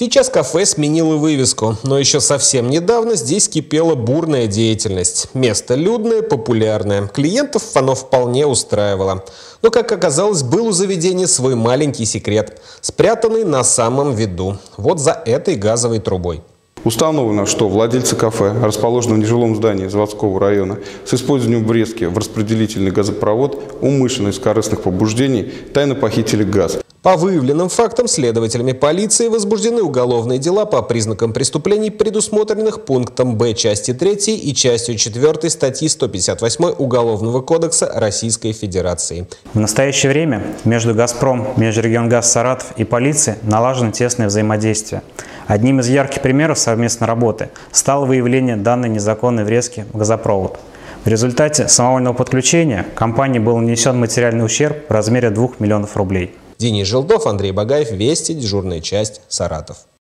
Сейчас кафе сменило вывеску, но еще совсем недавно здесь кипела бурная деятельность. Место людное, популярное. Клиентов оно вполне устраивало. Но, как оказалось, был у заведения свой маленький секрет, спрятанный на самом виду. Вот за этой газовой трубой. Установлено, что владельцы кафе, расположенного в нежилом здании заводского района, с использованием врезки в распределительный газопровод умышленно из корыстных побуждений тайно похитили газ. По выявленным фактам следователями полиции возбуждены уголовные дела по признакам преступлений, предусмотренных пунктом Б части 3 и частью 4 статьи 158 Уголовного кодекса Российской Федерации. В настоящее время между «Газпром», Межрегионгаз Саратов и полицией налажено тесное взаимодействие. Одним из ярких примеров совместной работы стало выявление данной незаконной врезки в газопровод. В результате самовольного подключения компании был нанесен материальный ущерб в размере 2 миллионов рублей. Денис Желтов, Андрей Багаев, Вести, дежурная часть, Саратов.